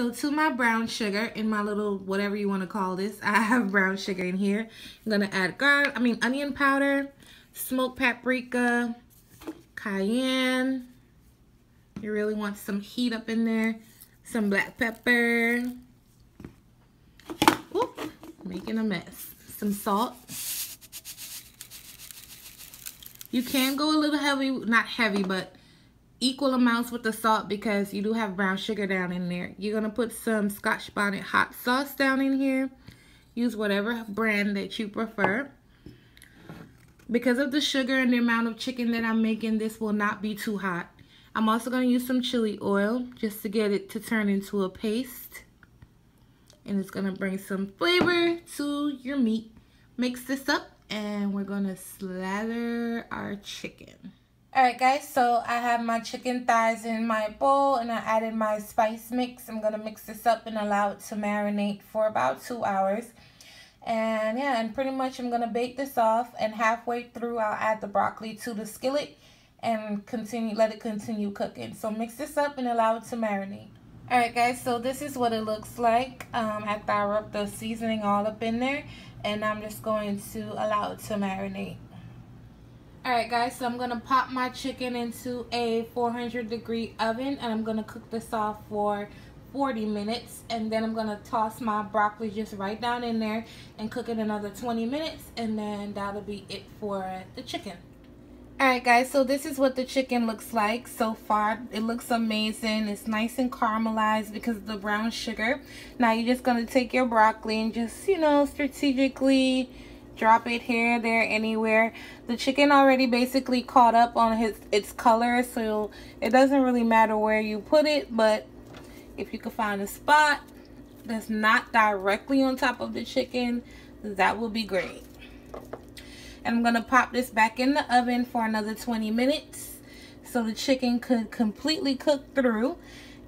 so to my brown sugar in my little whatever you want to call this, I have brown sugar in here. I'm gonna add garlic, I mean onion powder, smoked paprika, cayenne. You really want some heat up in there. Some black pepper. Oop, making a mess. Some salt. You can go a little heavy, not heavy, but equal amounts with the salt because you do have brown sugar down in there. You're going to put some Scotch Bonnet hot sauce down in here. Use whatever brand that you prefer. Because of the sugar and the amount of chicken that I'm making, this will not be too hot. I'm also going to use some chili oil just to get it to turn into a paste. And it's going to bring some flavor to your meat. Mix this up and we're going to slather our chicken. Alright guys, so I have my chicken thighs in my bowl and I added my spice mix. I'm going to mix this up and allow it to marinate for about two hours. And yeah, and pretty much I'm going to bake this off and halfway through I'll add the broccoli to the skillet and continue let it continue cooking. So mix this up and allow it to marinate. Alright guys, so this is what it looks like um, after I rub the seasoning all up in there. And I'm just going to allow it to marinate. Alright guys, so I'm going to pop my chicken into a 400 degree oven and I'm going to cook this off for 40 minutes and then I'm going to toss my broccoli just right down in there and cook it another 20 minutes and then that'll be it for the chicken. Alright guys, so this is what the chicken looks like so far. It looks amazing. It's nice and caramelized because of the brown sugar. Now you're just going to take your broccoli and just, you know, strategically drop it here, there, anywhere. The chicken already basically caught up on his its color, so it doesn't really matter where you put it, but if you can find a spot that's not directly on top of the chicken, that will be great. And I'm to pop this back in the oven for another 20 minutes so the chicken could completely cook through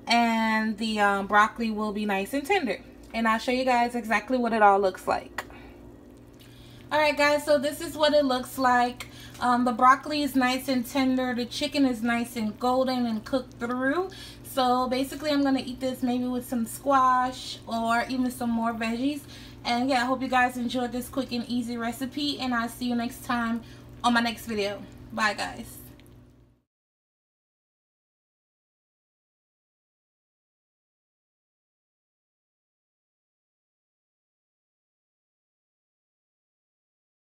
and the um, broccoli will be nice and tender. And I'll show you guys exactly what it all looks like. Alright guys, so this is what it looks like. Um, the broccoli is nice and tender. The chicken is nice and golden and cooked through. So basically I'm to eat this maybe with some squash or even some more veggies. And yeah, I hope you guys enjoyed this quick and easy recipe. And I'll see you next time on my next video. Bye guys.